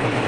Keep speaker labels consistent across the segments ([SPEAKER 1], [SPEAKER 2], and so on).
[SPEAKER 1] 次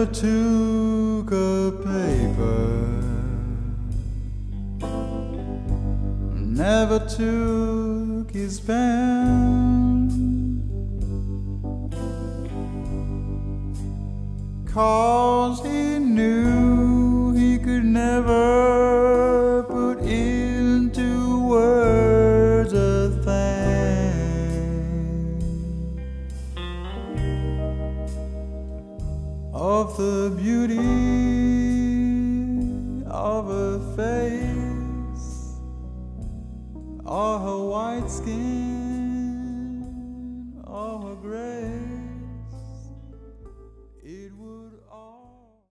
[SPEAKER 2] never took a paper, never took his pen. Cause he knew he could never the beauty